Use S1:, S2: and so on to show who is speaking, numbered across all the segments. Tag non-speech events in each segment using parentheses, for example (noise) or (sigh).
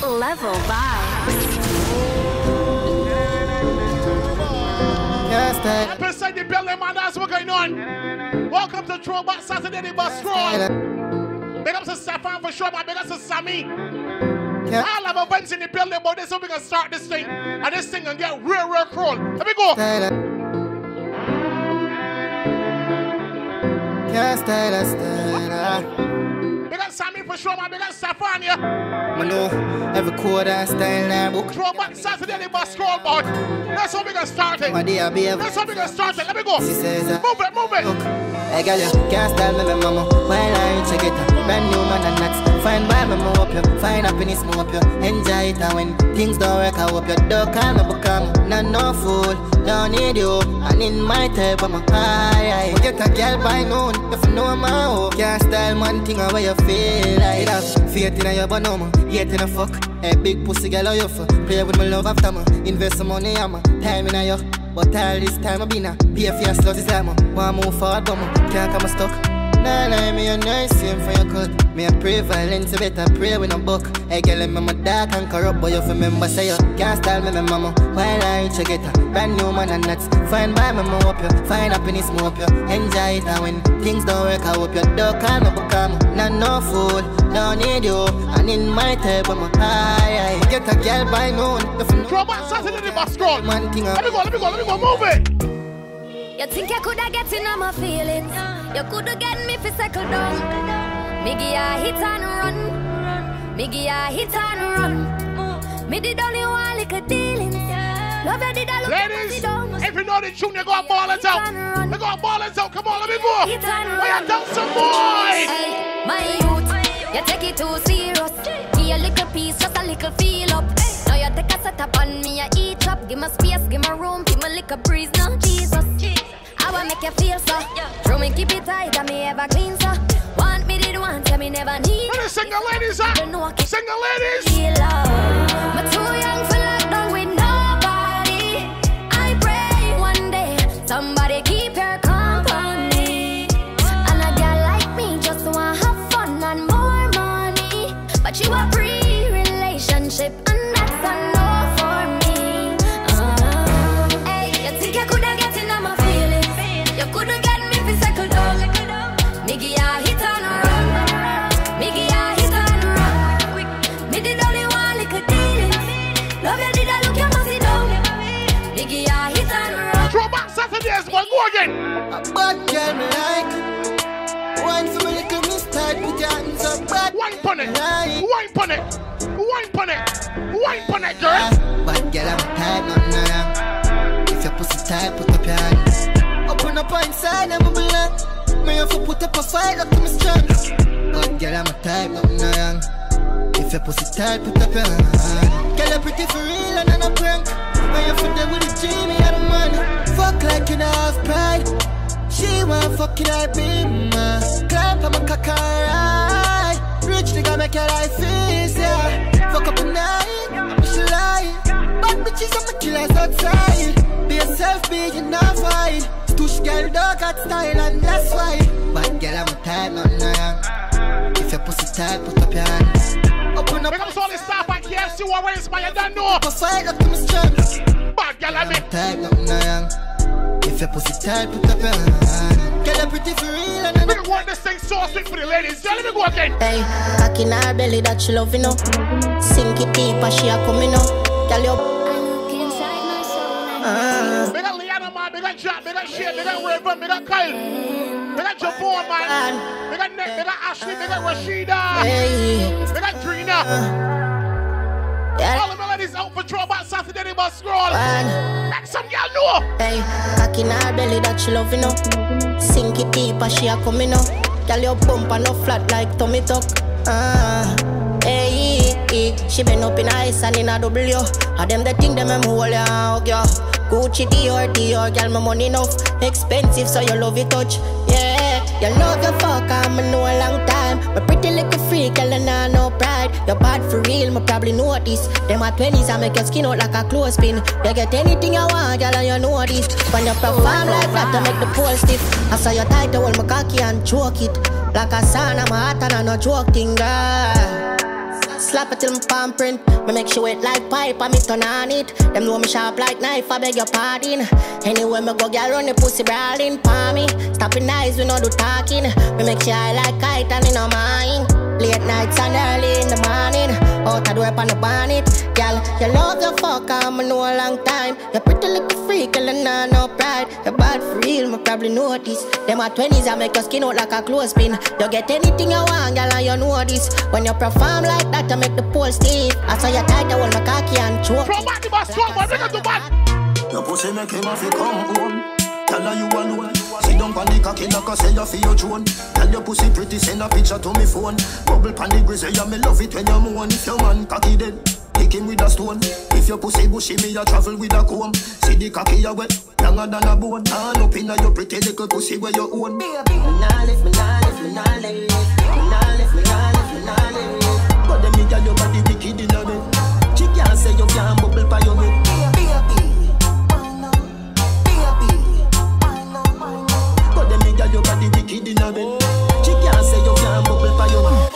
S1: Level vibes.
S2: Yes, that.
S3: Up inside the building, man, that's what's going on. Welcome to Throwback Saturday, the bus crawl. Big up to Stefan for sure, man. Big up to Sammy.
S2: Yeah.
S3: All of events in the building, but this is how we gonna start this thing. And this thing gonna get real, real crawl. Let me go.
S2: Stay there. Can't stay there, stay there.
S3: Big up Sammy for sure, man. Big up Stefan, yeah.
S2: I know every quarter style now book.
S3: Throwback Saturday, the bus crawl, but that's how we gonna start it.
S2: My dear baby.
S3: That's how we gonna start it. Let me go.
S2: She says, uh,
S3: Move it, move it.
S2: Look, hey girl, you can't style me, me mama. While I I get a brand new man and that's fine by me, me hope you find happiness, me hope you enjoy it. And when things don't work, I hope you don't call me become not no fool. Don't need you, and in my type, I'm a high. Get a girl by noon, if you know my hope. Can't style man thing how you feel like that. Faith in your bonoma, yet in a fuck. A big pussy girl, how you for? Play with my love after me. Invest some money, I'm a time in a you. But all this time I been a pay for your slut is like me. Want move forward, but me can't come stuck. Nah, nah, me a nice same for your cut. Me a pray violence, you better pray with a book. Hey, girl, I'm my dark and corrupt, but you remember say you can't style me, my mama. While I reach, you get a brand new man and that's fine by me, me hope you find happiness, me hope you enjoy it. And when things don't work, I hope you don't call me become not no fool. Don't need you, and in my type, I'm high. high. Get a girl by noon, know
S3: Throwback Saturday, the bus crawl.
S2: man thing.
S3: Let me go, let me go, let me go. Move it.
S4: You think you coulda get in on my feelings? You coulda get me fi settle down. Me give ya hit and run. Me give ya hit and run. Me did only one little dealings. Love you did a look
S3: Ladies, if you know the tune, you go and ball it out. You go and ball it out. Come on, let me go. Why you down some boy?
S4: Hey, my youth, you take it too serious. Give a little piece, just a little feel up. Now you take a set up on me, I eat up. Give me space, give me room, give me a little breeze. Now Jesus, I wanna make you feel so. Throw me keep it tight, and me ever clean so. Want me did want, tell me never need.
S3: Let me sing the ladies up.
S4: Don't know
S3: Sing the ladies. Wine pon it. Wine pon it, girl.
S2: Bad girl I'm type nothing around If your pussy tight put up your hands Open up inside bubble up Me have to put up a fight up to me strong Bad girl I'm a type nothing around If your pussy tight put up your hand. Girl you pretty for real and I'm a prank. When you fit there with Jimmy and the man? Fuck like you don't have pride. She want fucking I be ma Clap on my cock alright Rich nigga make your life easier Fuck up a night, I'm she lie Bad bitches I'm killers outside. Be yourself, be you not fine Stush girl dog got style and that's why. Bad girl I'm a type, nothing wrong If your pussy tight, put up your hands Open up
S3: Big up all the staff at KFC who are inspired. You don't know.
S2: a fight up to me strong
S3: Bad girl, I
S2: I'm a type, nothing wrong If your pussy tight, put up your hands Girl you pretty for real and I'm
S3: want this thing so sweet for the ladies. Let me go again.
S5: Hey, cock in her belly that she love, you know. Sink it deep as she a coming up. Tell you,
S4: Look inside my soul and
S3: Big up Liana, man. Big up Jack. Big up Shea. Big up Raven. Big up Kyle. Big up Jabor, man. Big up Nick. Big up Ashley. Big up Rashida.
S5: hey,
S3: Big up Drina. All
S5: yeah,
S3: the melodies out for throwback Saturday. They must scroll.
S5: man.
S3: Make some y'all know.
S5: Hey, cock in her belly that she love, you know. Sink it deep as she a coming up. Tell your bumper no flat like tummy tuck. Ah, hey, she been up in ice and in a a W. A them the thing them em hold ya, hug ya. Gucci Dior, Dior, girl, my money enough. Expensive, so you love it touch. Yeah, you love your fuck, I'm a long time. My pretty freak, girl, and I no pride. You're bad for real, me probably know this. Them my twenties, I make your skin out like a clothespin. You get anything you want, girl, and you know this. When you perform like that, to make the pole stiff. I saw your tight, hold my cocky and choke it. Like a son, I'm a hot and I no joke girl. Slap it till my palm print. Me make sure it like pipe, and me turn on it. Them know me sharp like knife, I beg your pardon. Anyway, me go girl run the pussy brawling for me. Stopping eyes, we no do talking. Me make sure I like kite, and me no mind. Late nights and early in the morning. Out the door on the bonnet. Girl, you love your fuck, I'm know a long time. You pretty little freak, girl, and nah, no pride. You bad for real, me probably notice. Them at 20s, I make your skin out like a clothespin. You get anything you want, girl, and you know this. When you perform like that, you make the pole stiff. I saw you tight, I hold my cocky and choke.
S3: From back to my strong, boy, bring it to back.
S6: Your pussy make him have to come home. Tell her you alone. Sit down pon the cocky like I say you feel your drone. Tell your pussy pretty, send a picture to me phone. Bubble pon the grizzly, yeah me love it when you moan. If your man cocky dead, kick him with a stone. If your pussy bushy, me a travel with a comb. See the cocky you wet, younger than a bone. Turn up inna your pretty little pussy where you own.
S5: Me nah lift, me nah lift, me nah lift. Me nah lift, me nah lift, me nah lift.
S6: But them me girl your body wicked inna bed. She can't say you can't bubble pon your head. Body wicked inna bed. She can't say you can't bubble pon your head.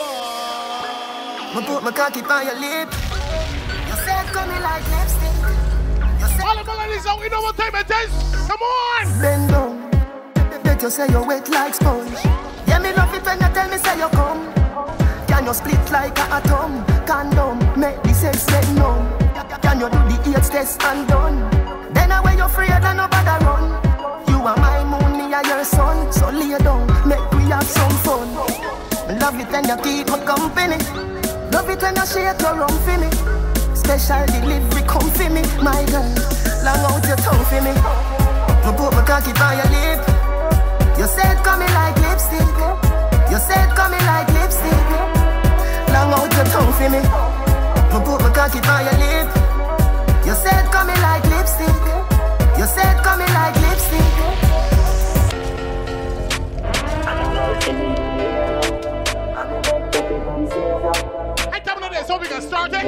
S7: Me put my cocky on your lip. You said coming like lipstick. You said
S3: All of my ladies out, you know what time it is? Come on!
S7: bend down. Bet you say you're wet like sponge. Yeah, me love it when you tell me say you come. Can you split like a atom? Condom, make the sex get numb. Can you do the AIDS test and done? Then I wear you afraid and nobody run. You are my moon, me are your sun. So lay down, make we have some fun. Love it when you keep me company. Love it when you shake your rum for me. Special delivery come for me, my girl. Long out your tongue for me. Me put my cocky on your lip. You said coming like lipstick. You said coming like lipstick. Long out your tongue for me. Me put my cocky on your lip. You said coming like lipstick. You said coming like lipstick.
S3: I tell me this, so we can start it.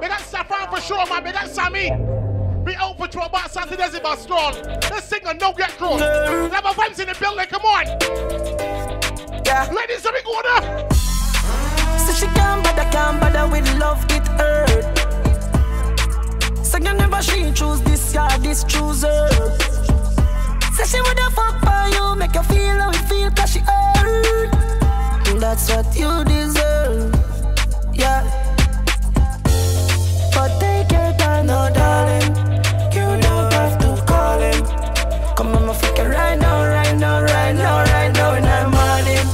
S3: They got Saffron for sure, man. They got Sammy. We out for trouble about Saturdays about strong. Let's sing a no get grown. Have a vibes in the building, come on.
S7: Yeah.
S3: Ladies, let me go there.
S7: So she can't bother, can't bother with love, it hurt. So you never she choose this guy, this choose her. Say she woulda fuck for you, make you feel how it feel, cause she hurt. That's what you deserve, yeah. But take your time, no darling. You don't have to call him. Come on, my fucking right now, right now, right now, right now, in the morning.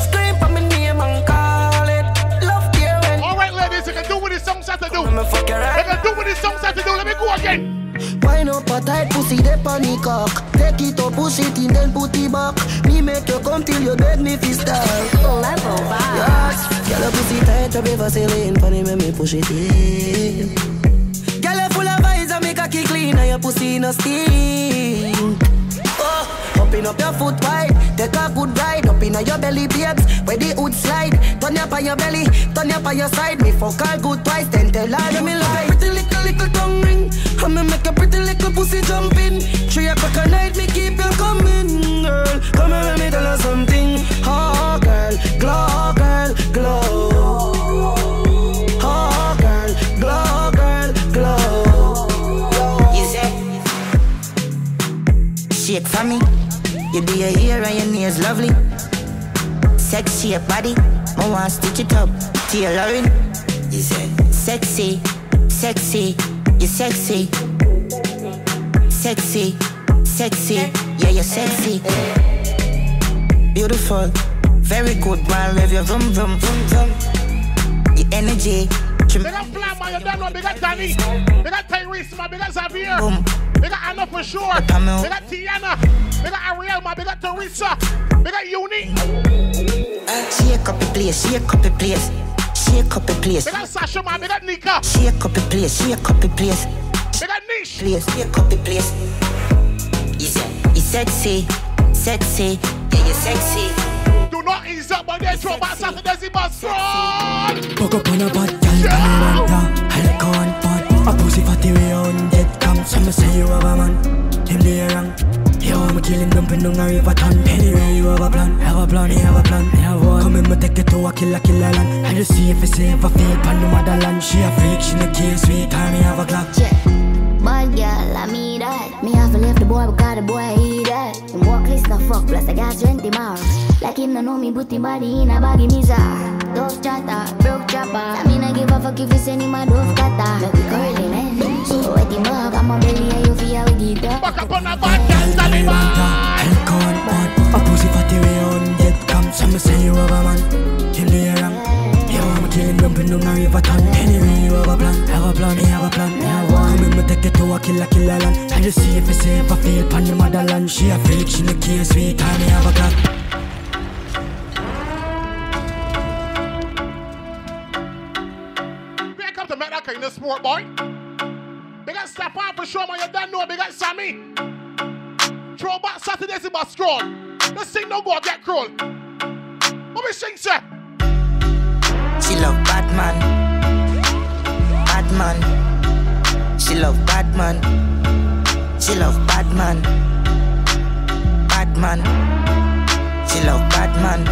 S7: Scream for my name and call it. Love you when
S3: All right, ladies, you can do what this song has to do.
S7: I'm a fucking
S3: You
S7: right
S3: can do what this song has to do. Let me go again.
S7: Wine up a tight pussy, de panic cock. Take it up, push it in, then put it back. Me make you come till you beg me fi start.
S1: Level vibe.
S7: Yes, girl, a pussy tight, you be Vaseline. Funny when me push it in. Girl, you full of vibes, and make a kick clean, and your pussy no stink. Oh, open up your foot wide, take a good ride up inna your belly, babes. Where the hood slide, turn up on your belly, turn up on your side. Me fuck her good twice, then tell her that me love her. Pretty little little tongue ring, and me make a pretty little pussy jump in. Three o'clock at night, me keep you coming, girl. Come here, let me tell you something. Oh, girl, glow, girl, glow. Oh, girl, glow, girl, glow.
S5: You say Shake for me You do your hair and your nails lovely Sexy your body I want to stitch it up Tailoring You say Sexy Sexy You sexy Sexy Sexy Yeah you're sexy Beautiful Very good man Rev your vroom vroom vroom vroom Your energy
S3: They got Flam, man. You don't know. They got Danny. They got Tyrese, man. They got Xavier.
S5: Boom.
S3: They got Anna for sure. They got Tiana. They got Ariel, man. They got Teresa. They got Uni.
S5: Shake up the place Shake up the place Shake up the place
S3: They got Sasha, man. They got Nika.
S5: Shake up the place, shake up the place,
S3: They got Niche.
S5: place, shake up the place. You say, you sexy, sexy, yeah, you sexy.
S3: Do not ease up on their back Saturdays in my strong.
S8: Fuck up on a bad girl, come Killing
S9: dumping down a river ton. Anyway, you have a plan, have a plan, you have a plan, you have one. Come in, me take it to a killer, killer land. I just see if it's I feel pan no motherland. She a freak, she no care, sweet time, me have a clock.
S4: Yeah. Bad girl, I mean that. Me have to leave the boy because the boy he that. Him walk list no fuck, plus I got 20 miles. Like him no know me, him body in a baggy mizar. Dove chatter, broke chopper. I mean I give a fuck if you send him a dove cutter. Make curly, man. So wet him up, I'm a belly and you feel how we get that.
S3: Back up on the bad girl, Taliban.
S9: Hell con on A pussy fatty way on get come Some say you have a man Kill the ram Yo, I'm a killing dumping down a river ton Anyway, you have a plan Have a plan, me have a plan. Me have one. Come in, me take it to a killer, killer land I just see if it's safe I feel pan the motherland She a freak, she no care Sweet time, me have a clock
S3: Big up to make that kind of sport, boy. Big up on for sure, man. You don't know. Big up Sammy. Throw back Saturdays in my scroll. Let's sing no go get crawl. What we sing, sir?
S10: She love bad man. Bad man. She love bad man. She love bad man. Bad man. She love bad man.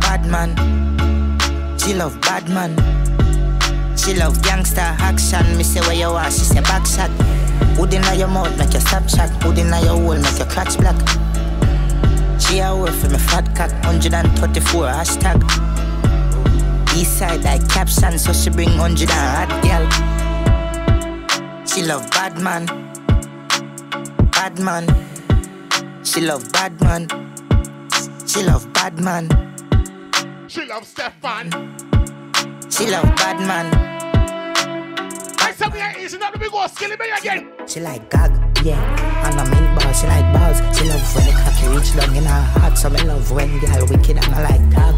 S10: Bad man. She love bad man. She love gangster action. Me say where you are, she say back shot. Wood inna your mouth, make your stop shot. Wood inna your hole, make your clutch black. She a for me fat cock, 134 hashtag. East side like caption, so she bring 100 and hot girl. She love bad man, bad man. She love bad man. She love bad man.
S3: She love Stefan.
S10: She love bad man.
S3: I said we ain't easy, now we go skilly me again.
S10: She like gag, yeah. And I'm in ball, she like balls. She love when the cocky reach down in her heart. So me love when girl wicked and I like dog.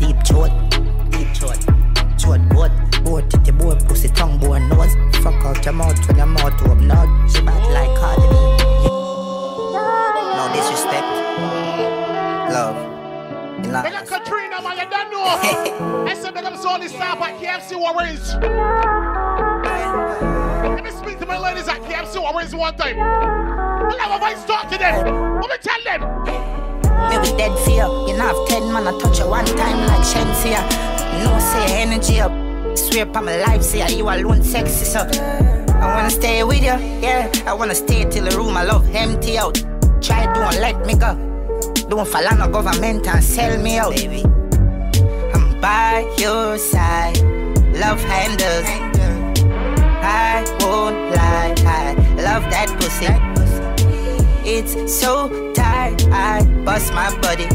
S10: Deep throat, deep throat, throat boat, boat titty boat, pussy tongue boat nose. Fuck out your mouth when your mouth open out. She bad like Cardi B. No disrespect,
S3: I said big up all the staff at KFC Warriors. Let me speak to my ladies at KFC Warriors one time. We'll have a voice talk to them. Let me tell them.
S10: Me we dead fear. You know have ten man I touch you one time like Shenseea. No say energy up. Swear upon my life, say you alone sexy so. I wanna stay with you, yeah. I wanna stay till the room I love empty out. Try don't let me go. Don't fall on the government and sell me out, baby. By your side. Love handles. I won't lie. I love that pussy. It's so tight, I bust my body.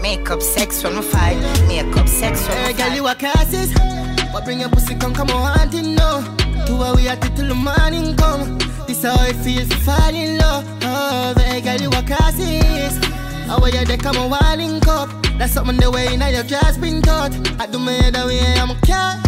S10: Make up sex when we fight. Make up sex when
S2: Hey,
S10: we
S2: girl,
S10: fight.
S2: you a cassis. What bring your pussy come, come on, hunting no. Do what we at it till the morning come. This how it feels to fall in love. Oh, hey, girl, you a cassis. How are you, they come on, wilding cup. That's something the way now your dress been taught. I do me the way I'm a cat.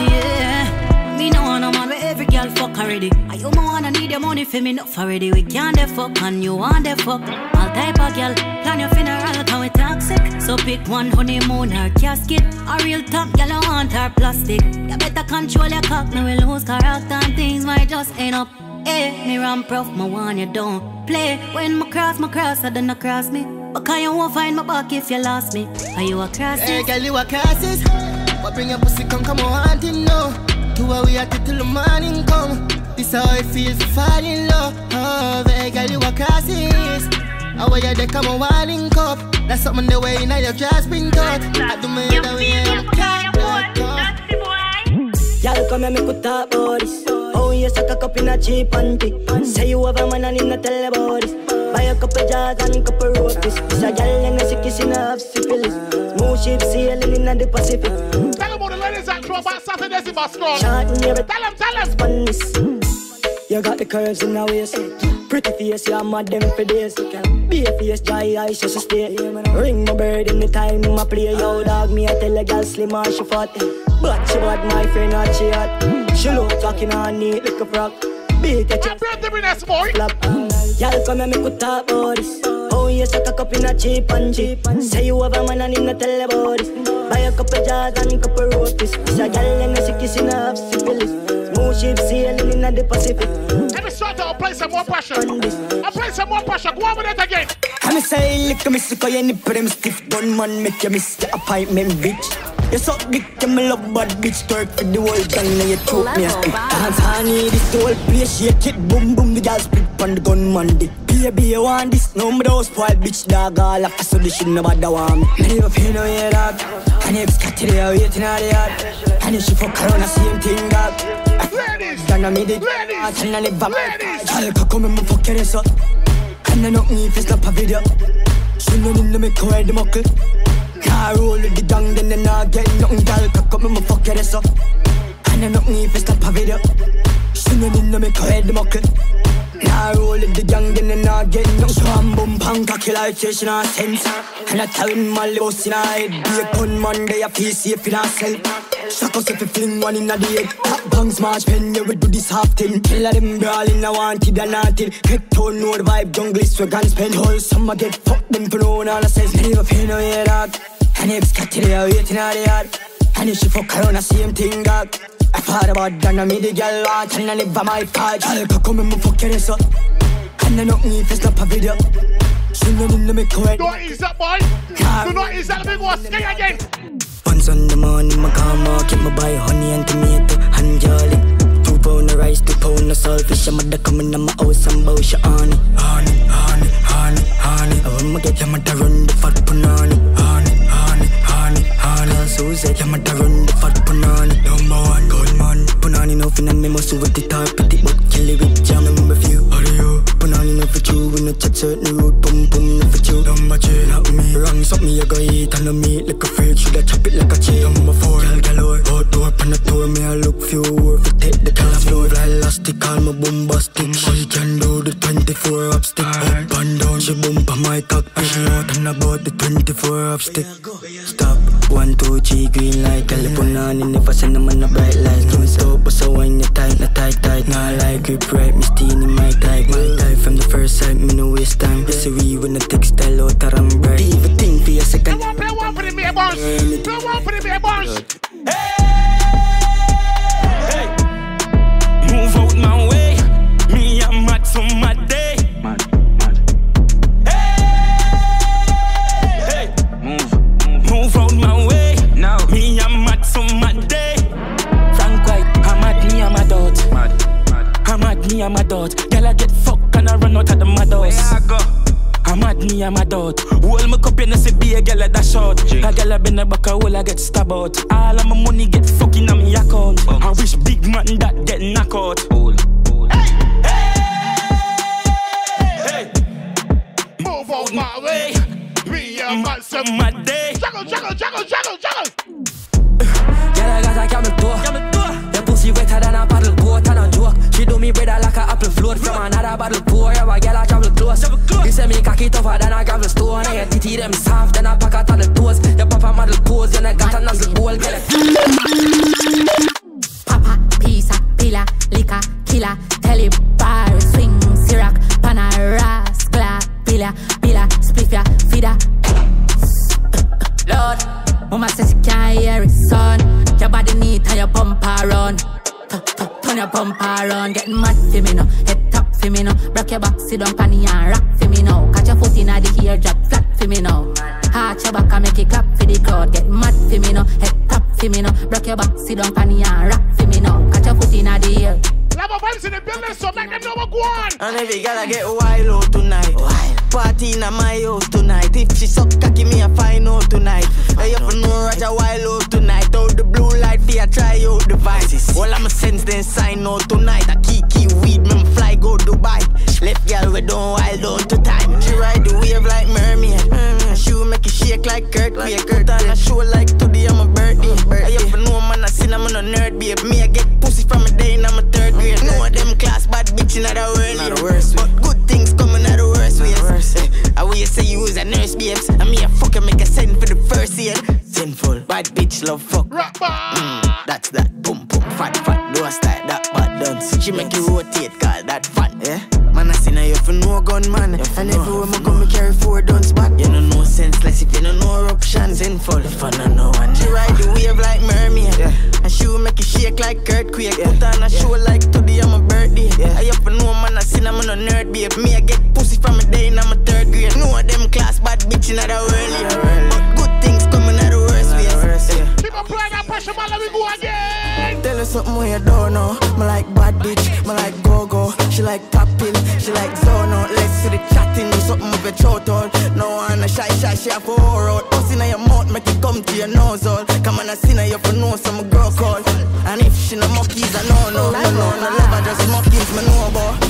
S11: Yeah, me no want no man where every girl fuck already. I you me wanna need your money for me not for ready. We can't the fuck and you want the fuck. All type of girl, plan your funeral cause we toxic. So pick one honeymoon or casket. A real top girl I want her plastic. You better control your cock, now we lose character and things might just end up. Hey, me ramp rough, my one you don't play. When my cross, my cross, I don't cross me. Because you won't find my back if you lost me. Are you a cross?
S2: Hey, girl, you a cassis. What bring your pussy come, come on, hunting no. Two hour we at it till the morning come. This how it feels to fall in love. Oh, hey, girl, you a cassis. How are you, they come on, wilding cup. That's something the way now your dress been taught. I do me the way I'm a cat, let go.
S9: Y'all come here, make we talk about this. Oh, you suck a cup in a cheap panty. Say you have a man and him not tell about this. Buy a couple jars and couple rotis. This a gal and a sick in a half syphilis. Smooth ship sailing in the Pacific.
S3: Tell them about the ladies that throw back Saturdays in my scroll.
S9: Shot in every
S3: Tell them, tell them.
S9: on this. You got the curves in the waist. Pretty face, you mad them for days. Be a face, dry eyes, just stay. Ring my bird in the time, my play. Yo, dog, me, I tell a gal slim and she fat. But she bad, my friend, not she hot. She look talking on neat like a frock.
S8: Beat.
S3: I'm this boy.
S8: Y'all come and make we talk about this. Oh yes, I cock up in a cheap and cheap. Say you have a man and him not tell about this. Buy a couple jars and couple roasties. This a gal and she kissing her syphilis. Smooth ship sailing in the Pacific.
S3: Let me start to play some more pressure. I'll play some more pressure. Go on with it again.
S8: I'm say, lick me sick of your nipple, them stiff. Gun man, make you miss your appointment, bitch. You suck dick, you me love bad bitch Twerk for the whole gang, now you choke me a spit. Dance honey, this the whole place Shake it, boom boom, the girl split on the gunman dick Baby, you want this? No, me those spoiled bitch dog All up. So the shit nobody want me. Me never feel no way dog And if cat there waiting on the yard And if she fuck around, the same thing dog
S3: Ladies,
S8: Stand on me the
S3: ladies,
S8: Tell her never
S3: ladies.
S8: Girl, come and me fuck your ass up And I know me if it's not a video. She know in the make her the muckle Car roll with the gang, then they not get nothing, girl. Cock up, me fuck your ass up. And I nothing if it's stop a video. Singing in the make her head muckle. Now roll with the gang, then they not get nothing. So I'm boom, pang, cocky like fish in a sense. And I tell my boss in a head. Be a gunman, they a feel safe in a cell. Us if you fling one in a the head. Hot bang, smash pen, you will do this half thing. Kill them brawling, I wanted and until. Head tone, no the vibe, jungle is where guns spend. Whole summer get fucked, them for no I says. Never pay no head dog. And if cat today, I waiting out the yard. And if she fuck around, the same thing, dog. I thought about that, and me the girl want, and I never my fault. Girl, could come and me fuck your ass up. And I know me if it's not a video. She know me, me quiet.
S3: Don't ease up, boy. Do not ease up, big one. Stay again.
S8: Once on the morning, my car market, my buy honey and tomato, jolly. Two pound of rice, two pound of saltfish. I'm mother coming to my house and bow honey, honey, honey, honey, honey. I want me get your mother run the fat punani, honey, your mother run the fat punani. Number one, gold man. Punani no finna me with the top, pretty but kill it with jam. Number few, how do you? Punani no for you, we no chat certain road, boom boom no for you. Number two, not me. Wrong, stop me, I go eat and no meat like a freak. Shoulda chop it like a cheese. Number four, gal galore. Outdoor, pan the tour, me I look few worth it. Take the color floor, fly elastic, call me bombastic. She can do the 24 up stick. Up and down, she bump on my cockpit. She out and about the 24 up stick. Stop, one, two, three, green light. California, never send them on the bright lights. Give me stop, but so when you tight, not tight, tight. Nah, like grip right, me steam in my type. My type from the first sight, me no waste time. Yes, we when the textile out, I'm bright. Even think for a second.
S3: Play one, play one for the beer bars. Play one for the beer bars.
S12: Move out my way. Me, I'm mad for my me, I'm a dot. Girl, I get fucked and I run out of the mad house. Where I go? I'm mad, me, I'm a dot. Hold my cup, you know, see, be a girl at that short. A girl, I been a back, a hole, I get stabbed out. All of my money get fucking on me account. I wish big man that get knock out. Hey, hey hey.
S3: Move out my mm. way. Me and mm. my son. Mm.
S12: my day.
S3: Juggle, juggle, juggle, juggle, juggle. (sighs)
S13: Girl, I got a camel toe. Your me brother like a apple float from another bottle pour. Yeah, a girl I travel close. You say me cocky tougher than a gravel stone. Your titty them soft than a pack of the toes. Your papa model pose, you know got a nozzle bowl. Girl,
S14: Papa, pizza, pila, liquor, killer, telly, bar, swing, syrup, pana, ras, gla, pila, pila, spliffia, feeder. Lord, mama says she can't hear it, son. Your body neat and your bumper run. Tu- tu- Turn your bumper run, getting mad for me now. Head top for me now. Rock your back, sit down, panny and rock for me now. Catch your foot in the ear, drop flat for me now. Arch your back and make it clap for the crowd. Get mad for me now. Head top for me now. Rock your back, sit down, panny and rock for me now. Catch your foot in the ear.
S3: Love vibes in the building, so make them know what go on.
S15: And every girl I get wild tonight. Party in my house tonight. If she suck cocky, me a find out tonight. I have to know Roger wild tonight. Out the blue light, for try out the vices. All I'ma sense then sign out tonight. I kiki weed, me fly go Dubai. Left girl we don't wild out to time. She ride the wave like mermaid. Mm, she will make it shake like Kirk. We a Kurt on a show like today I'm a birdie. I have to know man I seen I'm a nerd babe. Me I get pussy from a day in I'm a third grade. Know them class bad bitch in the world. But good things coming out the worst ways. I will you say you was a nurse babes. And me a fucker make a send for the first year. Sinful, bad bitch love fuck. Mm, that's that. Boom boom, fat fat, don't style that bad. dance. She make you rotate, call that fun. Yeah. I seen her, you for no gun, man. And everywhere me come, me carry four guns back. You know no sense, less if you know no eruption. Sinful, if I know no one. She ride the wave like mermaid. Yeah. And she will make you shake like earthquake. Yeah. Put on a show like today, I'm a birthday. Yeah. I have to know, man, I seen I'm on a nerd, babe. Me, I get pussy from a day in I'm a third grade. No of them class bad bitch in the world. Yeah. But good things coming out the worst Tell her something where you don't know. Me like bad bitch, me like go go. She like tapping, she like zone out. Let's see the chatting, do something with your throat all. No one a shy shy, she a for out. Bust in your mouth, make it come to your nose all. Come on, I see her, you for know some girl call. And if she no monkeys, I know no, no, no, no love her just monkeys, me know about.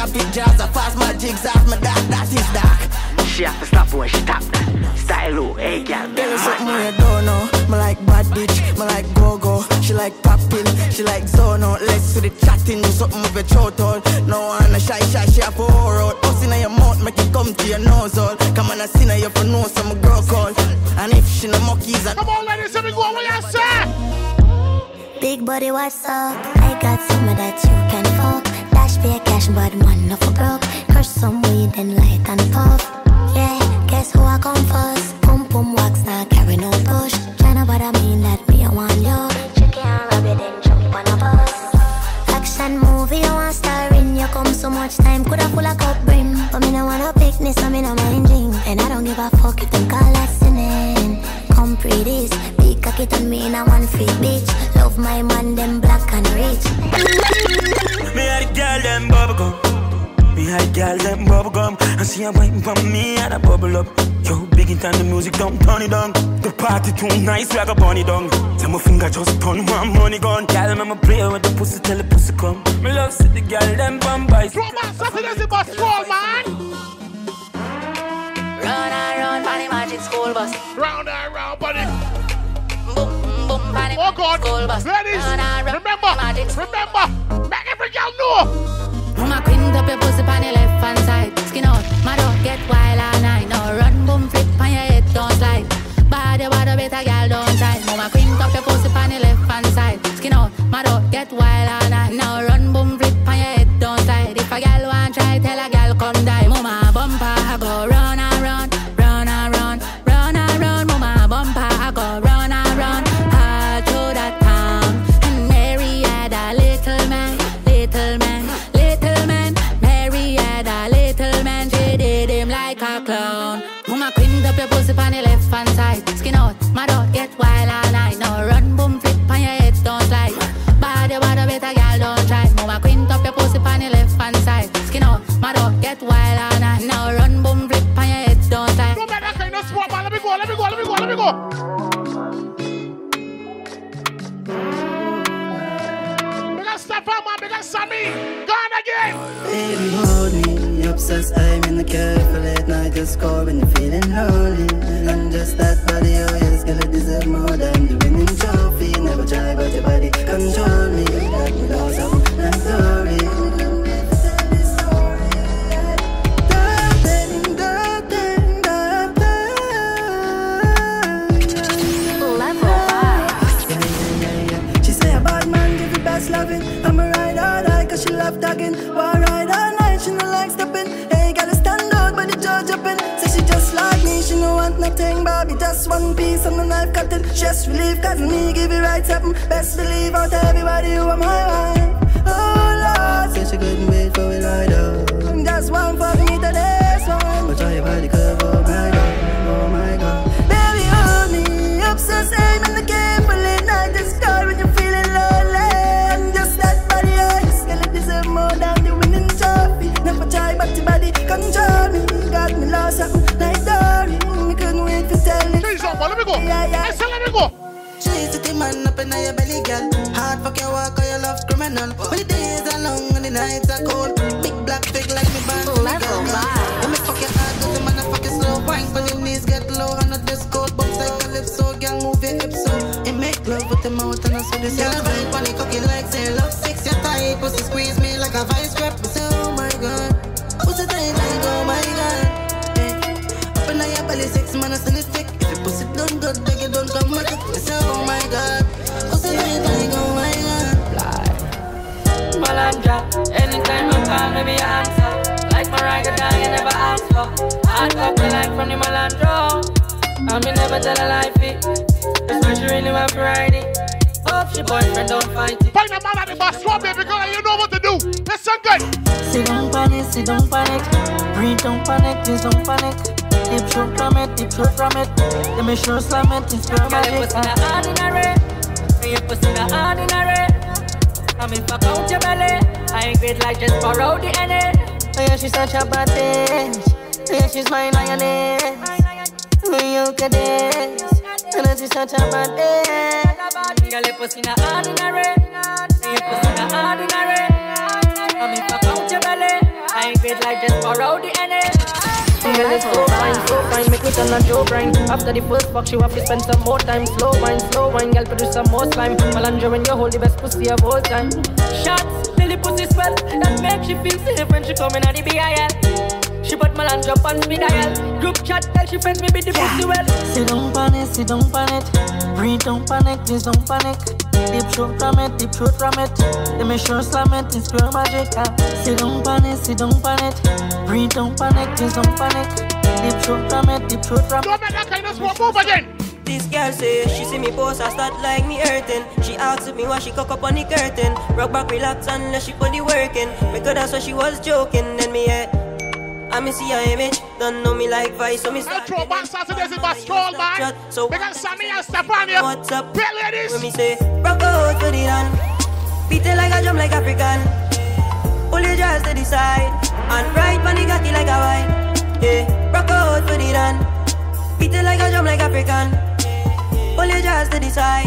S15: Long for it jazz. I fast my jigs off my dark, that is dark. She have to stop when she tap that. Style low, hey girl, Tell her something where you don't know. Me like bad bitch, me like go go. She like popping, she like zone out. Let's see the chatting, do something with your throat all. No one a shy shy, she have to pour out. Bust in your mouth, make it come to your nose all. Come on, I see her, you for know some girl call. And if she no monkeys, I
S3: Come on, ladies, let me go. What you say?
S4: Big body, what's up? I got some of that you can fuck. Dash pay cash, but man, no for broke. Crush some weed and light and puff. Yeah, guess who I come first? Pum pum wax, not carry no push. Tryna I mean that me, I want you. Chicken and rabbit, then jump on a bus. Action movie, I want star in. You come so much time, coulda full of cup brim. But me no wanna picnic, so me no mind drink. And I don't give a fuck if them call that sinning. Come pretty, big cocky turn me in a one free bitch. Love my man, them black and rich.
S12: Gum. Me girl them bubble gum. And she a waiting for me and a bubble up. Yo, big in time the music don't turn it down. The party too nice, we a go burn it down. Tell my finger just turn one money gun. Girl, I'ma play with the pussy till the pussy come. Me love see the girl them bambies.
S3: Throw my Saturdays in my stroll, man.
S14: Run and run, body magic school bus.
S3: Round and round, buddy.
S14: Boom, boom, body
S3: Oh God,
S14: school bus.
S3: ladies,
S14: Run and run,
S3: remember,
S14: magic
S3: remember, make every girl know.
S14: Up your pussy on the left hand side. Skin out, my dog get wild all night. Now run, boom, flip on your head, don't slide. Your body, better girl, don't try. Mama queen up your pussy on the left hand side. Skin out, my dog get wild
S16: Obsessed, I'm in the cafe for late night. Just call when you're feeling lonely. And just that body, oh yes, gonna deserve more than the winning trophy. Never try, but your body control me. Got me lost, I'm, I'm sorry. Darling, darling, darling.
S1: Level five.
S16: She say a bad man give you best loving. I'ma ride all night cause she love talking. Why ride all night? She no like stepping. Hey, gotta stand out but the judge up in. Say she just like me, she no want nothing. Bobby just one piece on the knife cutting. Stress relief cause me give you right something. Best believe out everybody you are my wife. Oh Lord, say she couldn't wait for it right out. Just one for me today, son. But try your body oh my god, Got something like Dory. Me couldn't wait to tell it.
S3: Please, let me go.
S16: Yeah, yeah.
S3: I said, let me go.
S15: Chase the man up in your belly, girl. Hard fuck your or your love's criminal. When the days are long and the nights are cold. Big black fig like me band.
S1: Level five.
S15: Let me fuck your heart, cause the man a slow. Wine when your knees get low on the disco. Bounce like calypso, girl, move your hips so. And make love with the mouth and I saw this. Girl, right when you cocky like say love six, you tight. Pussy squeeze me like a vice grip. Say, oh my god. Pussy tight like, oh my god. Hey.
S17: Some
S7: man is thick. If you pussy don't go, it, don't come back. I say, oh my god. Don't oh my god.
S18: Fly. Malandra, anytime you call
S17: me, me answer. Like Mariah Carey, you never ask for. Hard from the Malandro, I me never tell a lie, fit. That's why she really variety. Hope boyfriend don't fight it.
S3: Find a man at the bus swap baby girl, you know what to do. Listen good.
S17: Sit down, panic, sit down, panic. Breathe, don't panic, please don't panic. Deep throat from it, deep throat from it. Let me sure slam it, it's magic. Girl, pussy the ordinary. Your pussy the ordinary. I'm if I count your belly. I ain't great like just borrow the energy. Oh yeah, she's such a bad bitch. Oh yeah, she's my lioness. When you get this, and she's such a bad bitch. Girl, your pussy the ordinary. Your pussy the ordinary. I'm if I count your belly. I ain't great like just borrow the energy. It's so fine, so fine, make me turn on Joe Brine After the first fuck, you have to spend some more time. Slow wine, slow wine, girl, produce some more slime. Melandra when you hold the best pussy of all time. Shots, till the pussy swell. That makes she feel safe when she coming out the BIL She put Melandra on speed dial Group chat, tell she friends me be the pussy well Sit down pan it, sit down pan it Breathe, don't panic, please don't panic Deep throat from it, deep throat from it Let me sure slam it, it's girl magic ah. Sit down pan it, sit down pan it Breathe, don't panic, please don't panic Deep throat from it, deep throat from it
S3: Don't make that kind of smoke move again
S17: this girl say she see me post, I start like me hurting. She asks me why she cock up on the curtain. Rock back, relax, unless she put the working. Because that's what she was joking. Then me yeah. I me see her image, don't know me like Vice, so me start.
S3: Throw back Saturdays in Bastrol, man.
S17: So
S3: because Sammy and Stefania.
S17: What's up,
S3: Great ladies?
S17: When me say, rock out for the run, beat it like a drum like African. Pull your jaws to the side, and ride the cocky like a wine. Yeah, rock out for the run, beat it like a drum like African. Pull your jaws to the side,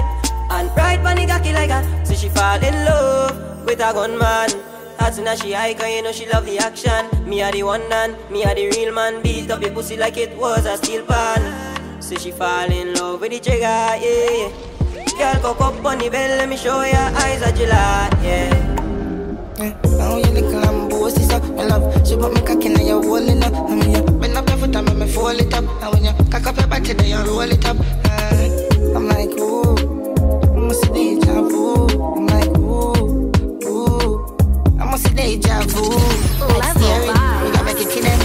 S17: and ride the cocky like a. So she fall in love with a gunman. As soon as she high, cause you know she love the action. Me are the one man, me are the real man. Beat up your pussy like it was a steel pan. So she fall in love with the trigger, yeah. Girl, cock up on the bell, let me show your eyes a July, yeah.
S10: Now you little lambo, sister, my love. She put me cock in your wall, you know. I mean, you bend up your foot and make me fold it up. And when you cock up your body, then you roll it up. Uh, I'm like, ooh, must see deja vu. I'm like, Must see deja vu. Like steering, we got make it kill them,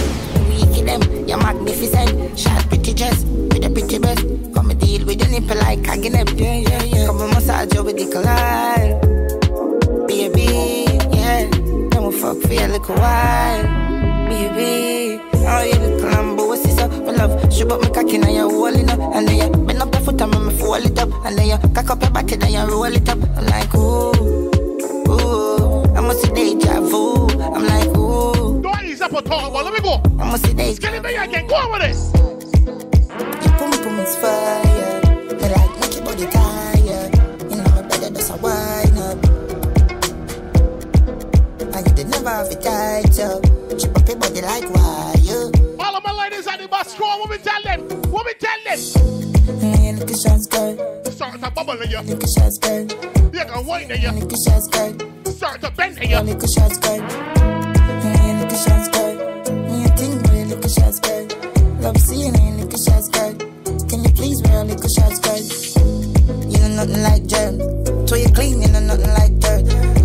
S10: we kill them. You're magnificent, short pretty dress with a pretty breast. Come and deal with your nipple like I get them. Yeah, yeah, yeah. Come and massage you with the collide, baby. Yeah, then we fuck for a little while, baby. Oh, you little lambo, what's this up? My love, shoot up my cocky now you're rolling up, and then you bend up your foot and me fold it up, and then you cock up your body, then you roll it up. I'm like, ooh, ooh, I must see deja vu. I'm like, ooh.
S3: Don't ease up or talk about. Let me go.
S10: I must see deja.
S3: Skinny me again. Go on with this.
S10: Your pum pum is fire. Me like make your body tired. You know my brother does a wine up. And you did never have it tight up. Chip up your body like wire.
S3: All of my ladies at the bus stop, what we tell them? What we tell them?
S10: Hey, look at shots, girl.
S3: Start to bubble in you.
S10: Look at shots, girl.
S3: You can wine in you.
S10: Look at shots, girl.
S3: Start to bend in you.
S10: Look at shots, girl. Hey, look at shots, girl. Me a boy, look at shots. Love seeing it, look at shots. Can you please wear look at shots, girl? You know nothing like germ. So you clean, you know nothing like dirt.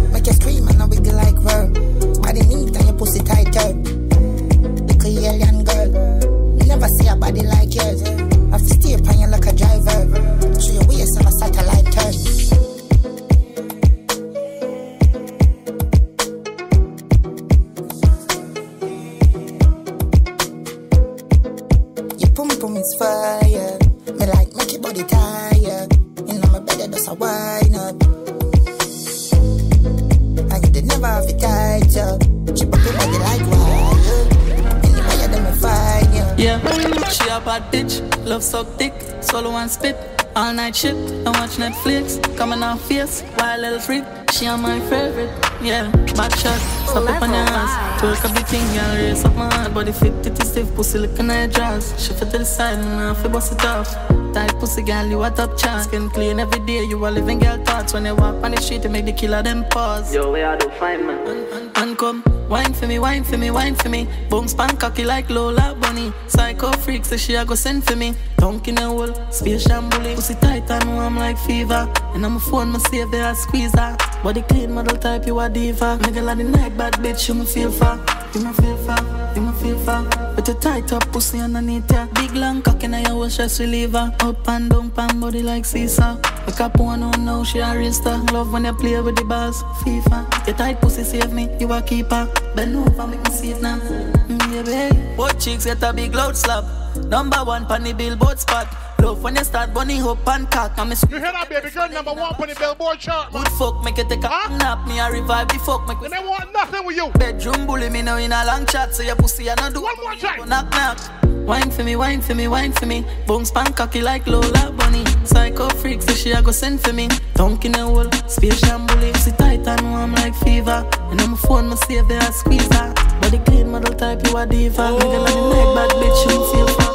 S17: Night shit, I watch Netflix, coming off fierce, wild little freak. She on my favorite, yeah, back shot, stop up on your ass. Twerk up the thing, girl, raise up my heart, body fit, titty stiff, pussy looking at your jaws. Shift it to the side and I feel bust it off. Tight pussy, girl, you a top chance. Skin clean every day, you a living girl thoughts. When you walk on the street, you make the killer them pause. Yo, where I do find man? And come, wine for me, wine for me, wine for me. Boom, span cocky like Lola Bunny. Psycho freak, say she a go send for me. Dunk in a hole, space shambuli. Pussy tight and warm like fever. And I'm a phone, my save there, squeeze her. Body clean, model type, you a diva. Nigga like the night, bad bitch, you me feel for. You me feel for, you me feel for. With your tight up pussy underneath ya. Big long cock in your waist, stress reliever. Up and down, pan body like seesaw. Wake up one on now, she a real. Love when you play with the bars, FIFA. Your tight pussy save me, you a keeper. Bend over, make me see it now. Mm, yeah, baby. Both chicks get a big loud slap. Number one pan the billboard spot. Love when you start bunny hope and cock. I'm a
S3: You hear that, baby girl? Number one on the billboard chart, man.
S17: Good fuck, make you take a huh? nap. Me a revive the fuck, make
S3: me. They want nothing with you.
S17: Bedroom bully me now in a long chat, so your pussy I not do.
S3: One more time.
S17: Knock knock. Wine for me, wine for me, wine for me. Bones pan cocky like Lola Bunny. Psycho freak, so she a go send for me. Dunk in a hole, space bully. Sit tight and warm like fever. And on my phone, my save there, squeeze her. Body clean, model type, you a diva. Oh. Nigga like the neck, bad bitch, you feel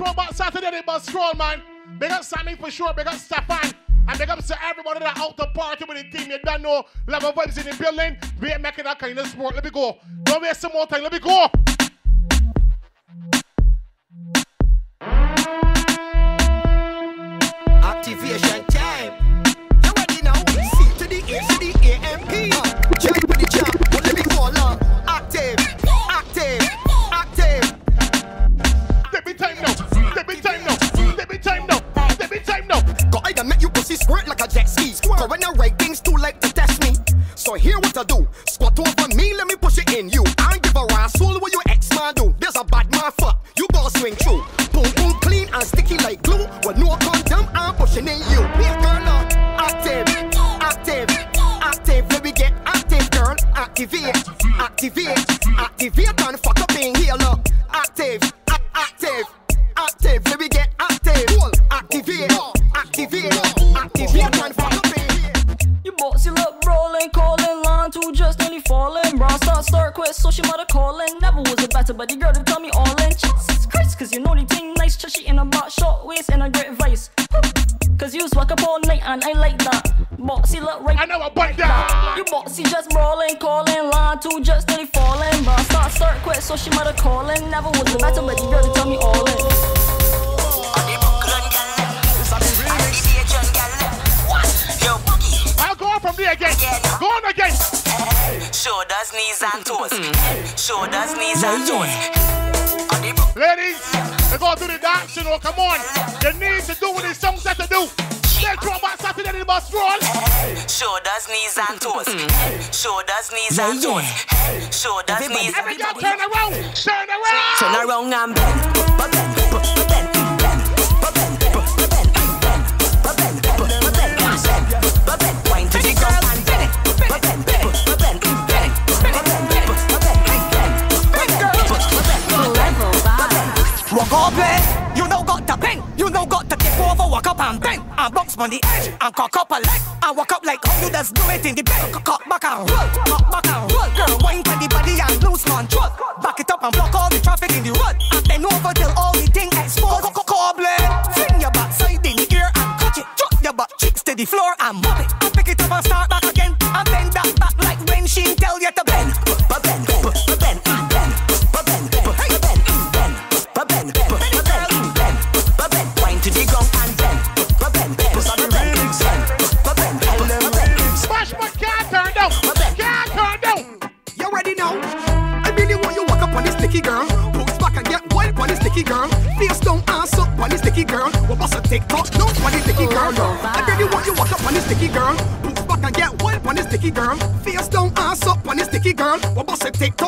S3: Throwback Saturday, they bus crawl, man. Big up Sammy for sure, big up Stefan. And big up to everybody that out the party with the team. You don't know. Level vibes in the building. We ain't making that kind of sport. Let me go. Don't waste some more time. Let me go.
S19: Too late to test me. So here what I do. Squat over me, let me push it in you. I give a rascal what your ex man do. There's a bad man fuck. You gotta swing through. Boom boom clean and sticky like glue. With no condom, I'm pushing in you. Here girl now. Active. Active. Active. Let me get active, girl. Activate. Activate. Activate and fuck up in here, look. Active. Active. Active.
S20: Quit, so she mother calling. Never was a better, but the girl to tell me all in. Jesus Christ, cause you know the thing nice, chushy in a box, short waist and a great vice. (laughs) Cause you walk up all night and I like that. Bossy look right.
S3: I know a bite down. (laughs)
S20: You bossy just rolling, calling line two just only falling. Bra start start quit, so she mother calling. Never was a better, but the girl to tell me all in.
S3: I'll go on from there again. Go on again. (laughs)
S21: Shoulders, knees, and toes. Shoulders, knees, and toes.
S3: Ladies, we go do the dance, you know, come on. You need to do what this song set to do. Let's throw back Saturday in the bus crawl.
S21: Shoulders, knees, and toes. Shoulders, knees, and toes. Shoulders, knees, and toes.
S3: Every girl turn around, turn around.
S21: Turn around and bend. Wine
S19: Eh? You know got to bang. You know got to tip over, walk up and bang. And box on the edge and cock up a leg. And walk up like how you just do it in the bed. Cock back and roll, cock back and roll. Girl, wine to the body and lose control. Back it up and block all the traffic in the road. And then over till all the thing exposed. Cock Cobbling. Fling your backside in the air and catch it. Drop your butt cheeks to the floor and on this sticky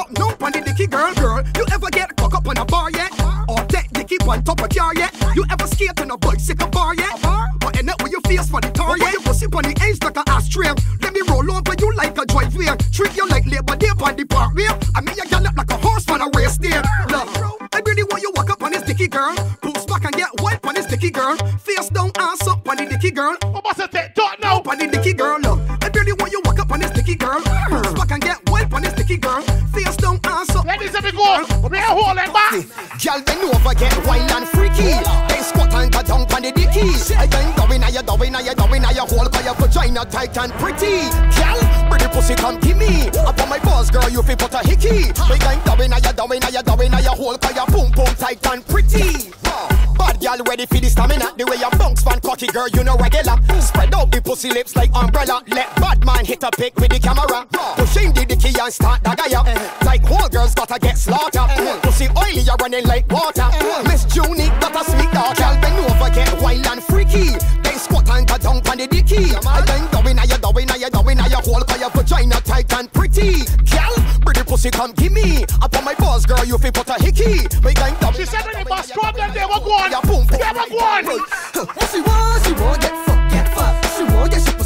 S19: a tight and pretty. girl. pretty pussy come to me. Up on my balls, girl, you fi put a hickey. Big time down in ya, down I ya, down I ya, hole 'cause ya boom boom tight and pretty.
S22: Bad girl ready for the stamina. The way your bunks fan cocky girl, you know regular. Spread out the pussy lips like umbrella. Let bad man hit a pic with the camera. Pushing the dicky and start the guy up. Like whole girls gotta get slaughtered. Pussy oily, you're running like water. Miss Junie got a sweet daughter. Girl bend over, get wild and freaky. Then squat and cut down on the dicky. I bang inna your down inna your hole, cause your vagina tight and pretty. Girl, pretty pussy, come give me. up on my balls, girl, you fi put a hickey. we going down.
S3: She said when the bus drop them, they
S22: were gone. They
S3: were What
S19: she want, she want get fucked, get fucked. She want get she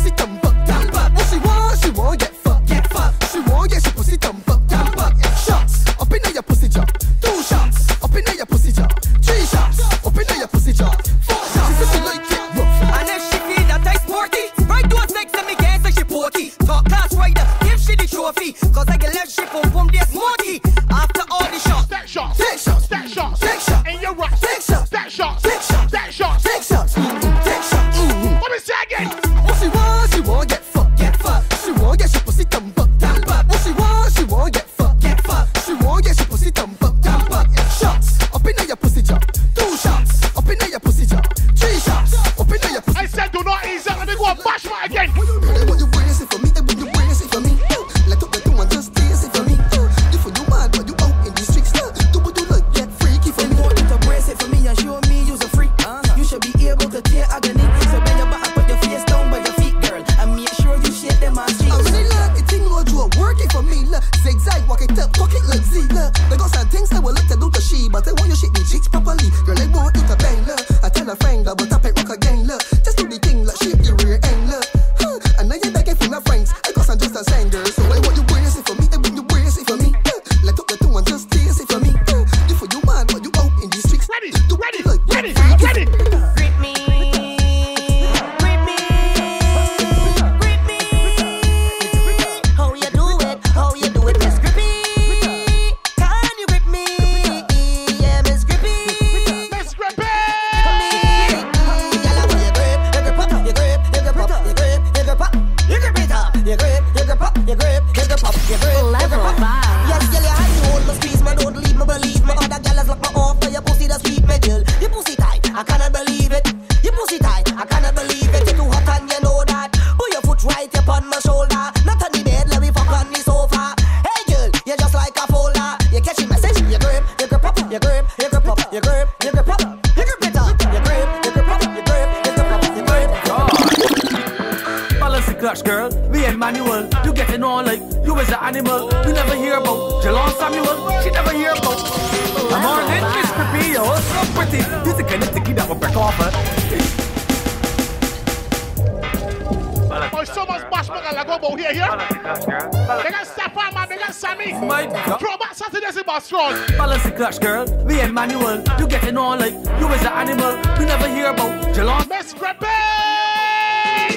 S19: girl,
S23: we Emmanuel. You getting all like you is an animal. We never hear about Jalon. Miss
S3: Grippy!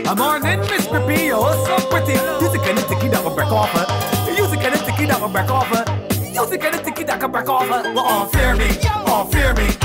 S23: A morning, Miss Grippy, you're so pretty. You the kind of ticky that will break off her. You the kind of ticky that will break off her. You the kind of ticky that can break off her. Well, all fear me, All fear me.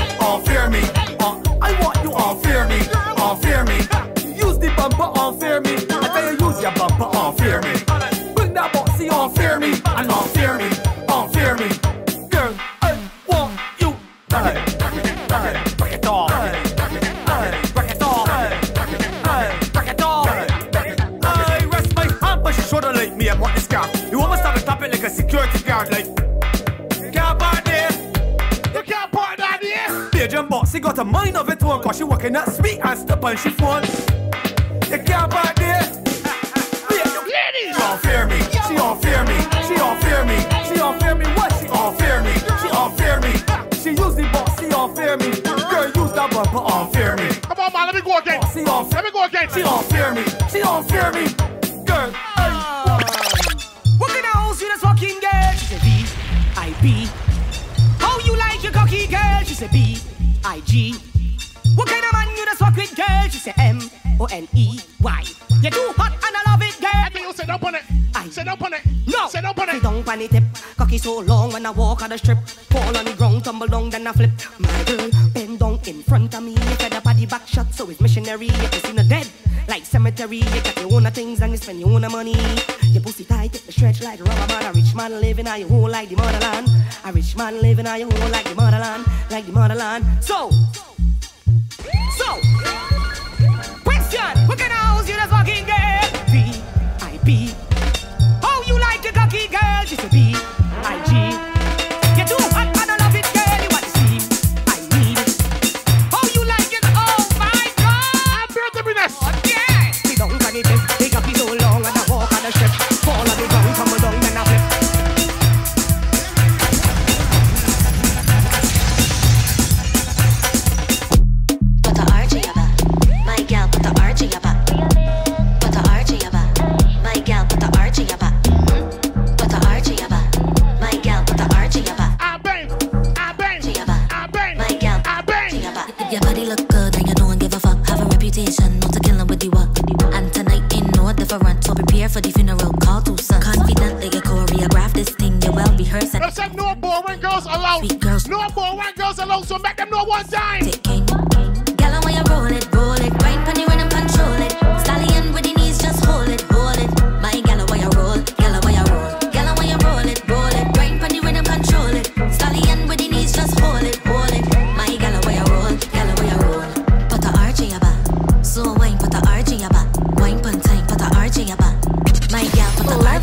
S24: say B I G. What kind of man you just walk with, girl? She say M O N E Y. You too hot and I love it, girl. I
S3: think you sit up on it.
S24: I
S3: said up on it.
S24: No,
S3: sit up on it.
S24: Don't pan it tip. Cocky so long when I walk on the strip. Fall on the ground, tumble down, then I flip. My girl bend down in front of me. Fed up at the back shot, so it's missionary. If you cemetery. You got your own things and you spend your own money. Your pussy tight, take the stretch like rubber band. A rich man living on your whole like the motherland. A rich man living on your whole like the motherland, like the motherland. So,
S25: so, question, what kind of house you just walking girl? V I B. How you like your cocky girl? She's a B.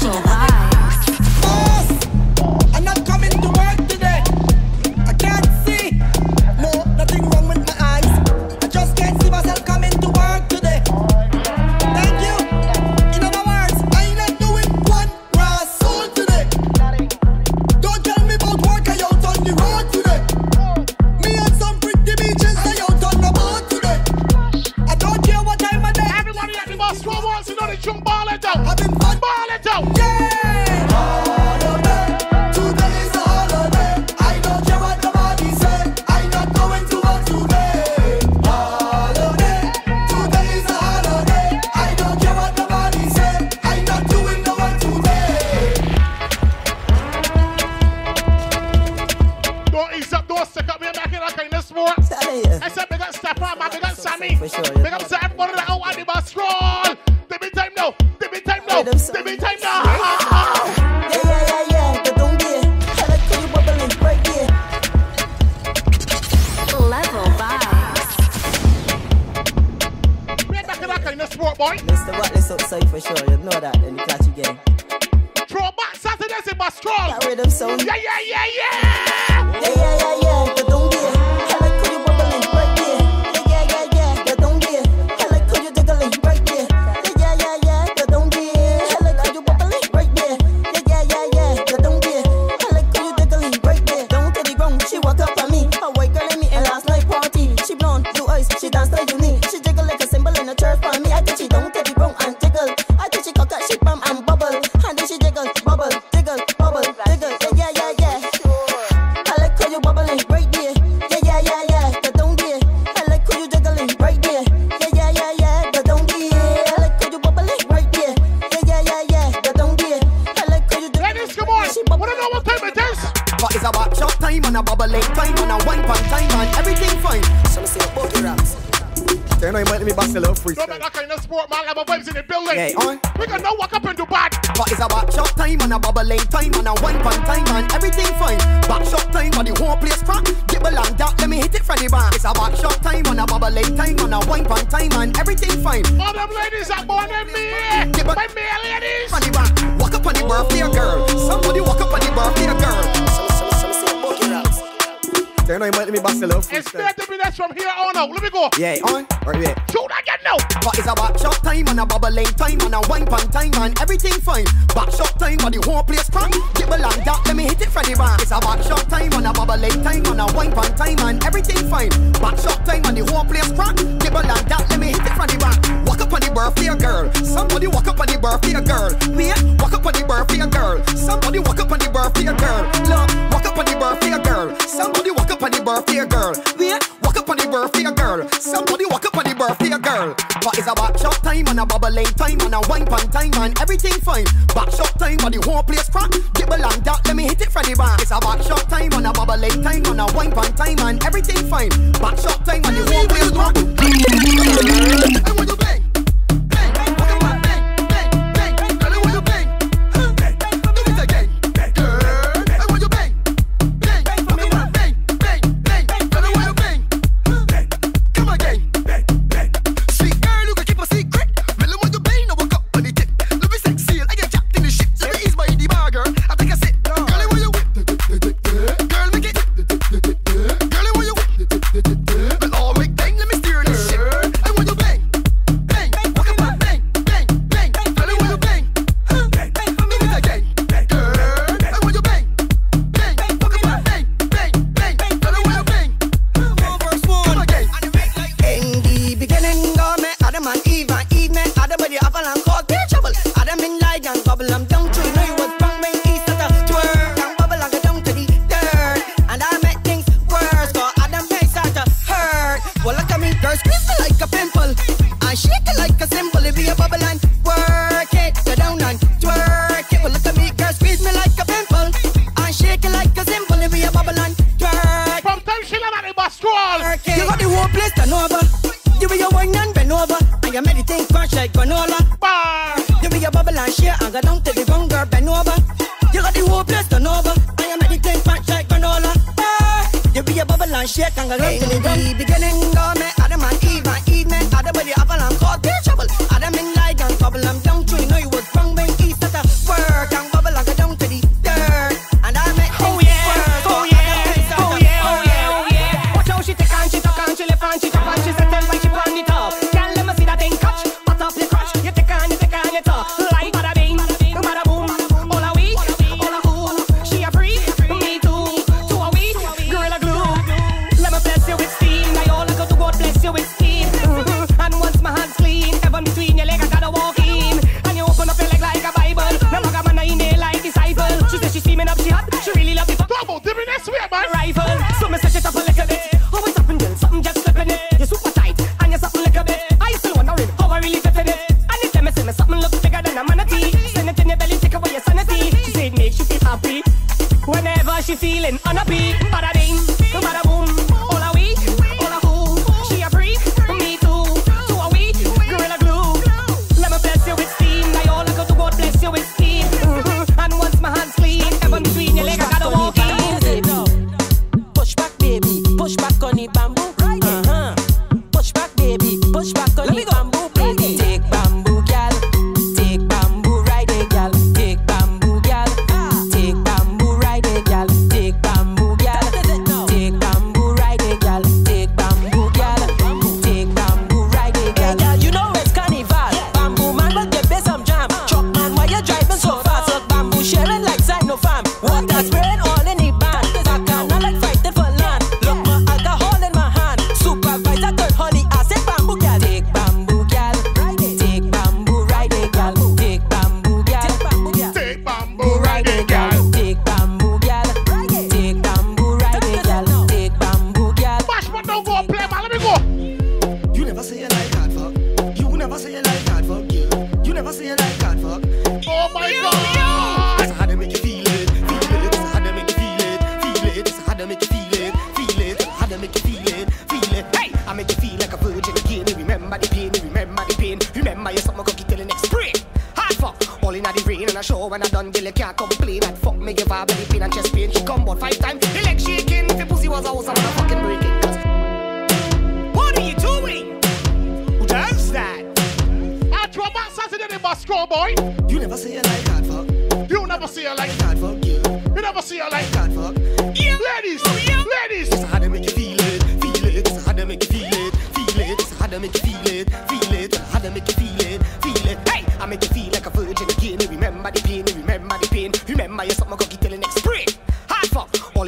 S25: 아, and one pan time man, everything fine. So I'm see about the raps. They know you might let me bust a little freestyle. No, that kind of sport, man. I
S26: have vibes in the building. Yeah, on. We can now walk up and do bad. But it's a back shot time and a bubbling time and a one pan time and everything fine. Back shot time for the
S3: whole place crack. Give a
S26: land let me hit it from the back. It's a back shot time and a bubbling time and a one pan time and everything fine. All them ladies are born in me. Give a, me ladies. From
S25: the back. Walk up on the birthday girl. Somebody walk up on the birthday girl. They know you might let me Barcelona. Instead to be that's from here on out. Let me go. Yeah, on. Right, here. wait. Shoot again now. But it's about shot time and a bubbling time and a wine pan time and everything fine. Back shot time and the whole place crunk. Dibble and that, let me hit it from the back. It's about shot time and
S3: a bubbling time and a
S25: wine pan time and everything fine. Back shot time and the
S3: whole place crunk. Dibble and that, let me
S27: hit it from the back. Walk up on the birthday girl. Somebody walk up on the birthday girl. Wait, walk up on the birthday girl. Somebody walk up on the birthday girl. Love. walk up on the birthday girl. Somebody walk Walk up on the birthday girl. Wait, walk up on the birthday girl. Somebody walk up on the birthday girl. But it's a backshot time
S3: and a
S27: bubble
S3: late time and a wine
S27: pan time and
S3: everything fine. Backshot time but
S27: the whole
S3: place crack.
S27: Dibble and that, let me hit it from the back. It's a backshot time and a bubble late time and a wine pan time and everything fine. Backshot time and the whole place crack. I want to play.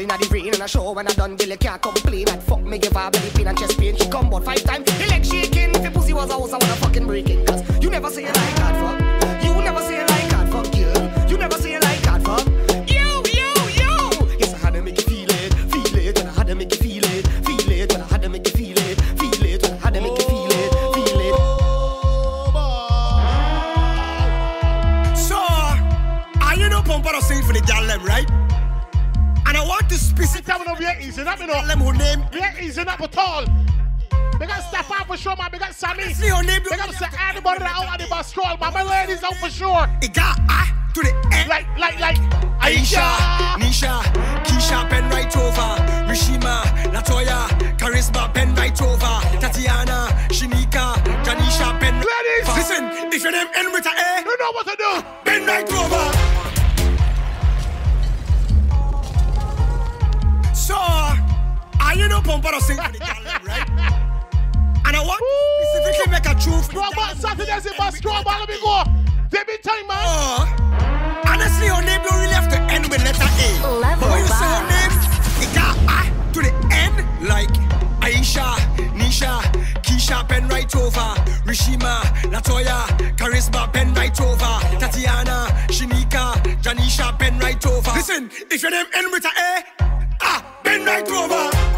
S27: inna the rain and I show when I done Billy can't complain. Like fuck me give her belly pain and chest pain. She come about five times, the leg shaking. If your pussy was a house I wanna fucking break it. Cause you never say you like hard fuck. You never say you like hard fuck girl You never say you
S3: sit down over here easing up, you know. We ain't easing up at all. They got Stefan for sure, man. We got Sammy. We got to say anybody that out on the bus crawl, man. My ladies out for sure.
S19: It got I to the end.
S3: Like, like, like.
S19: Aisha, Nisha, Keisha, pen right over. Rishima, Latoya, Charisma, pen right over. Tatiana, Shinika, Janisha, pen right over.
S3: Ladies,
S19: listen, if your name end with a A,
S3: you know what to do.
S19: Pen right over. And you know Pompano sing for the gallery, right? And I want to specifically make a truth.
S3: Robert Saturdays in Bastroma, let me go. They be time, man.
S19: Uh, honestly, your name don't really have to end with letter A.
S1: Level
S19: but when you say your name, it got I to the end, like Aisha, Nisha, Keisha, Ben right over, Rishima, Latoya, Charisma, Ben right over, Tatiana, Shinika, Janisha, pen right over. Listen, if your name end with a A, ah, pen right over.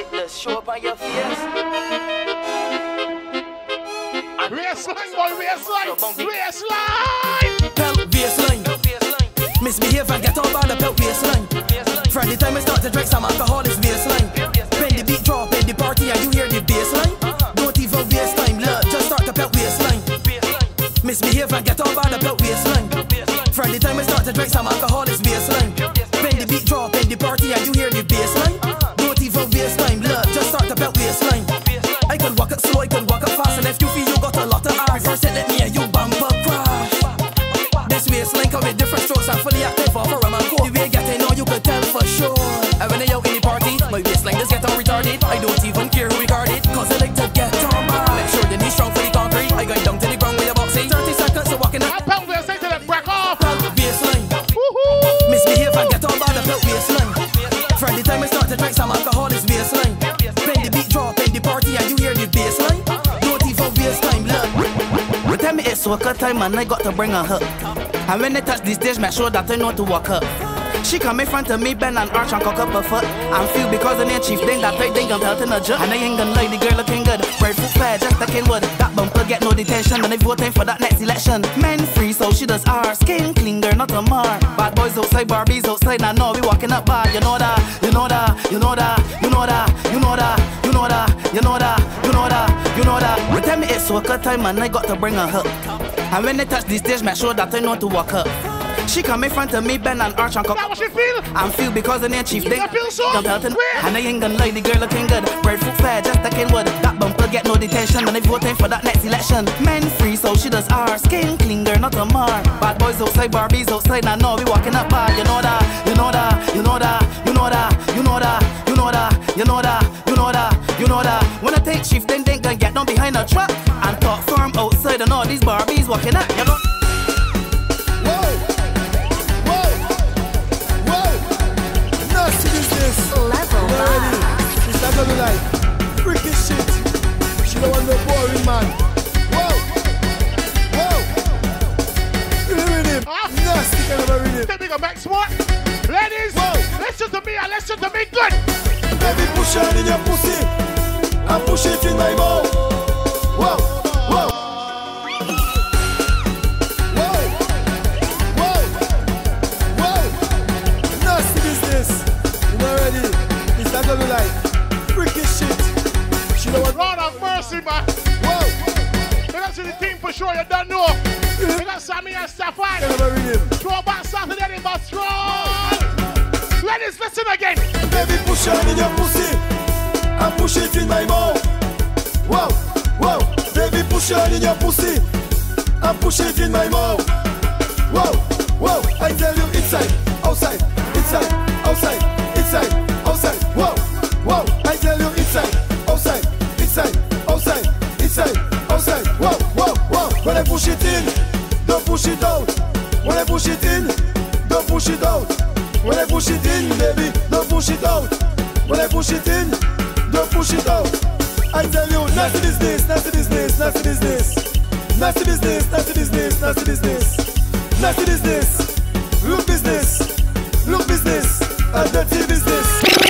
S28: Up
S29: somebody, let's show up on your face.
S3: Waistline, boy, waistline. Waistline.
S30: Pelt waistline. Misbehave and get up on the pelt waistline. From the time I start to drink some alcohol, it's waistline. When the beat drop in the party and you hear the bassline, don't even waste time, love, just start to pelt waistline. Misbehave and get up on the pelt waistline. From the time I start to drink some alcohol, it's waistline. Me it's time
S31: and I got to bring her up. And when they touch the stage, make sure that I know to walk up. She come in front of me, bend and arch and cock up her foot. I'm feel because the name chief thing that tight thing I'm pelting a jerk. And I ain't gonna lie, the girl looking good. Bird foot fair, just like wood. That bumper get no detention, and they voting for that next election. Men free, so she does our skin clean, girl, not a mar. Bad boys outside, Barbies outside, I know we walking up bad. You know that, you know that, you know that, you know that, you know that, you know that, you know that, you know that, you know that. They tell me it's worker time and I got to bring her up. And when they touch the stage, make sure that I know to walk up. She come in front of me, bend and arch and cock.
S3: That what she feel?
S31: I'm feel because the name chief thing.
S3: Feel so?
S31: I'm pelting. And I ain't gonna lie, the girl looking good. Bird foot fair, just like wood. That bumper get no detention, and they voting for that next election. Men free, so she does our skin clean, girl, not a mar. Bad boys outside, Barbies outside, I know we walking up bad. You know that, you know that, you know that, you know that, you know that, you know that, you know that, you know that, you know that. When I take shift, then they gonna get down behind the truck and talk firm outside, and all these Barbies walking up. You know.
S28: Nasty business.
S1: Level
S28: Ready? It's not gonna be like freaky shit. She don't want no boring man. Whoa, whoa. Feel the rhythm. Nasty kind of a rhythm.
S3: That nigga back smart. Ladies, listen to me and listen to me good.
S28: Baby, push it in your pussy and push it in my mouth. Whoa, whoa. Whoa, see, man. Whoa.
S3: Well, that's the team
S28: for
S3: sure, you don't know. We got Sammy and Stefan. Throw back Saturday, but strong. Ladies, listen again.
S32: Baby, push on in your pussy. I'm pushing in my mouth. Whoa, whoa. Baby, push on in your pussy. I'm pushing in my mouth. Whoa, whoa. I tell you, inside, outside, inside. push it out. Wanna push it in, don't push it out. Wanna push it in, baby, don't push it out. Wanna push it in, don't push it out. I tell you, nasty business, nasty business, nasty business. Nasty business, nasty business, nasty business. Nasty business, look business, real business, a dirty business.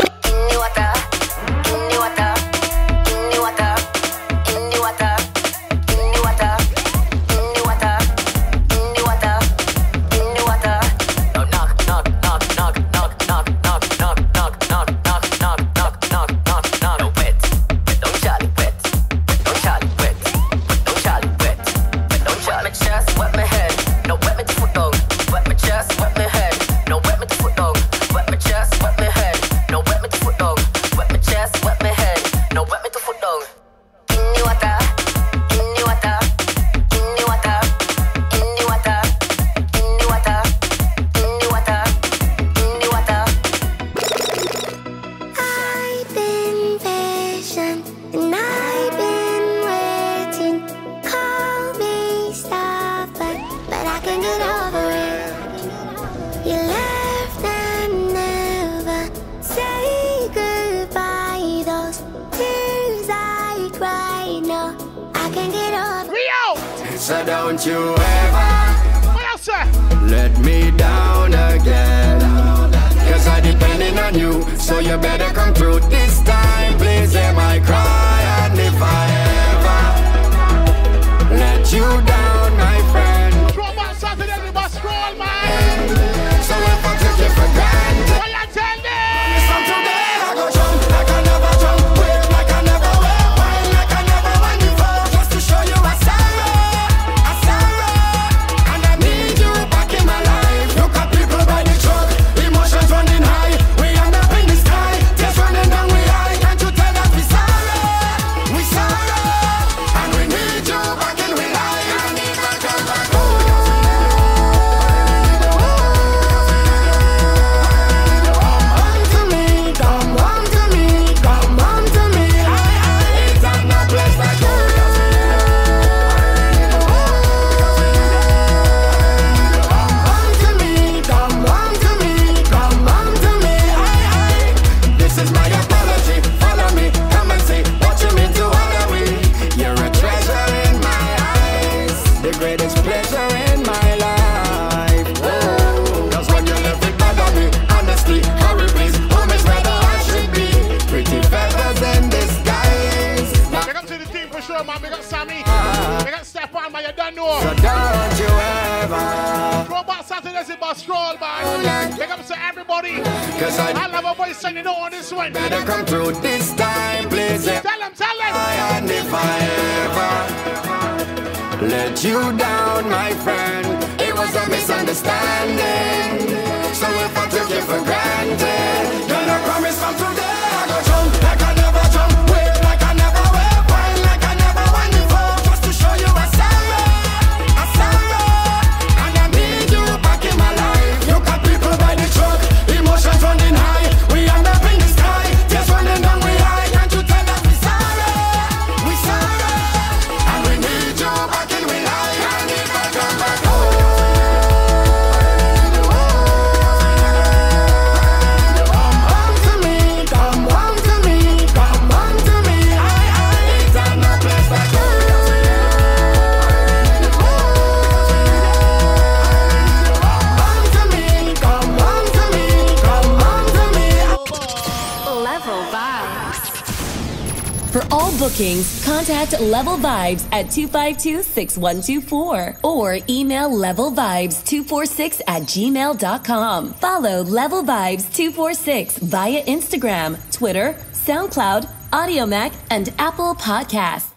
S33: Contact Level Vibes at 252-6124 or email levelvibes246 at gmail.com. Follow Level Vibes 246 via Instagram, Twitter, SoundCloud, Audiomack, and Apple Podcasts.